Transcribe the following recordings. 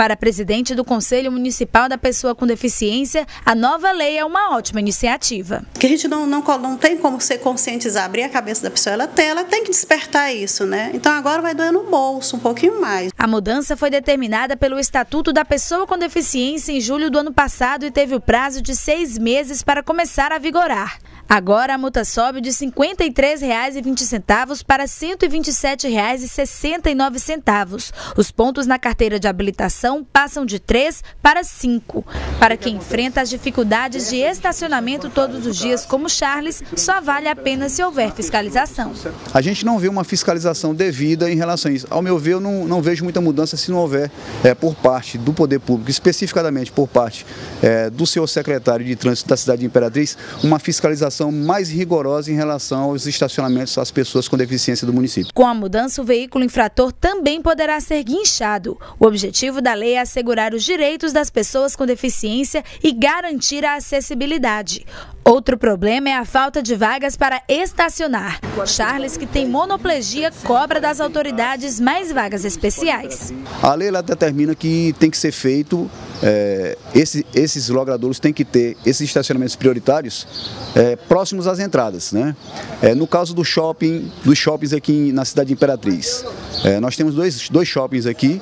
Para a presidente do Conselho Municipal da Pessoa com Deficiência, a nova lei é uma ótima iniciativa. Que a gente não, não, não tem como ser conscientizar, abrir a cabeça da pessoa, ela tem, ela tem que despertar isso, né? Então agora vai doer no bolso um pouquinho mais. A mudança foi determinada pelo Estatuto da Pessoa com Deficiência em julho do ano passado e teve o prazo de seis meses para começar a vigorar. Agora a multa sobe de R$ 53,20 para R$ 127,69. Os pontos na carteira de habilitação passam de 3 para 5. Para quem enfrenta as dificuldades de estacionamento todos os dias, como Charles, só vale a pena se houver fiscalização. A gente não vê uma fiscalização devida em relação a isso. Ao meu ver, eu não, não vejo muita mudança se não houver é, por parte do poder público, especificadamente por parte é, do seu secretário de trânsito da cidade de Imperatriz, uma fiscalização mais rigorosa em relação aos estacionamentos às pessoas com deficiência do município. Com a mudança, o veículo infrator também poderá ser guinchado. O objetivo da lei é assegurar os direitos das pessoas com deficiência e garantir a acessibilidade. Outro problema é a falta de vagas para estacionar. Charles, que tem monoplegia, cobra das autoridades mais vagas especiais. A lei determina que tem que ser feito, é, esse, esses logradouros têm que ter esses estacionamentos prioritários é, próximos às entradas. Né? É, no caso do shopping, dos shoppings aqui na cidade de Imperatriz, é, nós temos dois, dois shoppings aqui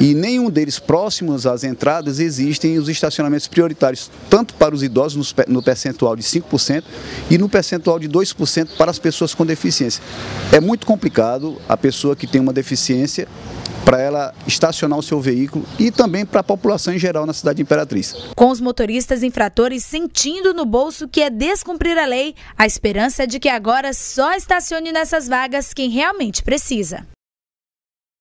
e nenhum deles próximos às entradas existem os estacionamentos prioritários, tanto para os idosos no, no percentual de 5% e no percentual de 2% para as pessoas com deficiência. É muito complicado a pessoa que tem uma deficiência para ela estacionar o seu veículo e também para a população em geral na cidade de Imperatriz. Com os motoristas infratores sentindo no bolso que é descumprir a lei, a esperança é de que agora só estacione nessas vagas quem realmente precisa.